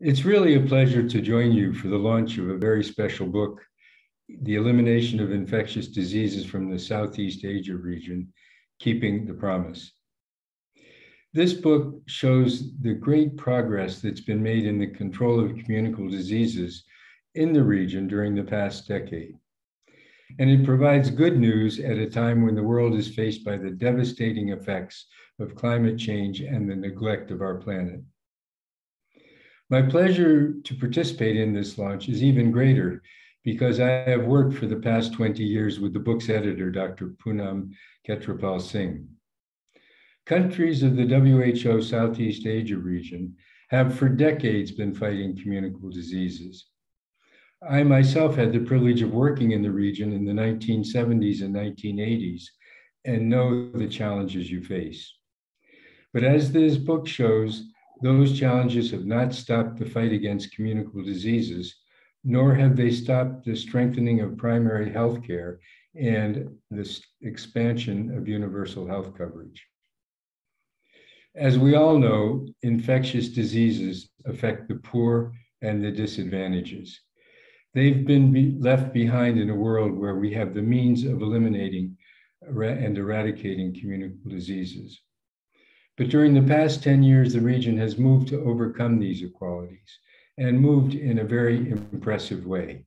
It's really a pleasure to join you for the launch of a very special book, The Elimination of Infectious Diseases from the Southeast Asia Region, Keeping the Promise. This book shows the great progress that's been made in the control of communicable diseases in the region during the past decade. And it provides good news at a time when the world is faced by the devastating effects of climate change and the neglect of our planet. My pleasure to participate in this launch is even greater because I have worked for the past 20 years with the book's editor, Dr. Poonam Khetrapal Singh. Countries of the WHO Southeast Asia region have for decades been fighting communicable diseases. I myself had the privilege of working in the region in the 1970s and 1980s and know the challenges you face. But as this book shows, those challenges have not stopped the fight against communicable diseases, nor have they stopped the strengthening of primary health care and the expansion of universal health coverage. As we all know, infectious diseases affect the poor and the disadvantages. They've been be left behind in a world where we have the means of eliminating and eradicating communicable diseases. But during the past 10 years, the region has moved to overcome these inequalities and moved in a very impressive way.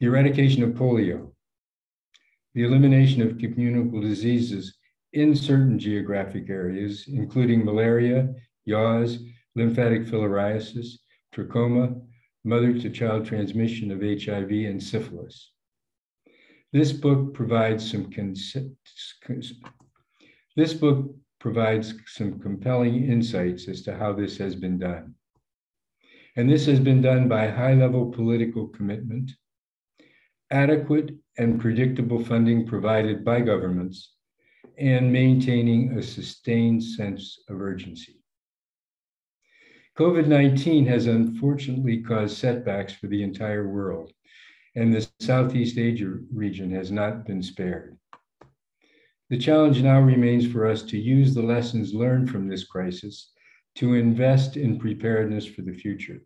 The eradication of polio, the elimination of communicable diseases in certain geographic areas, including malaria, yaws, lymphatic filariasis, trachoma, mother to child transmission of HIV, and syphilis. This book provides some this book provides some compelling insights as to how this has been done. And this has been done by high level political commitment, adequate and predictable funding provided by governments, and maintaining a sustained sense of urgency. COVID 19 has unfortunately caused setbacks for the entire world, and the Southeast Asia region has not been spared. The challenge now remains for us to use the lessons learned from this crisis to invest in preparedness for the future.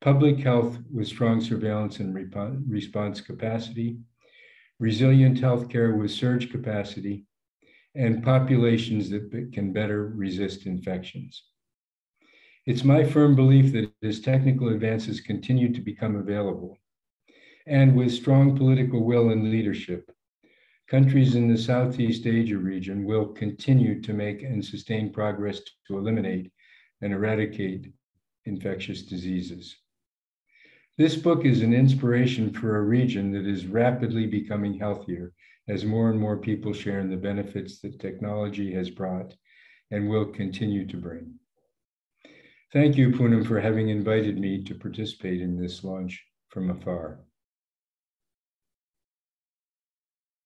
Public health with strong surveillance and response capacity, resilient healthcare with surge capacity, and populations that can better resist infections. It's my firm belief that as technical advances continue to become available, and with strong political will and leadership, countries in the Southeast Asia region will continue to make and sustain progress to eliminate and eradicate infectious diseases. This book is an inspiration for a region that is rapidly becoming healthier as more and more people share in the benefits that technology has brought and will continue to bring. Thank you, Poonam, for having invited me to participate in this launch from afar.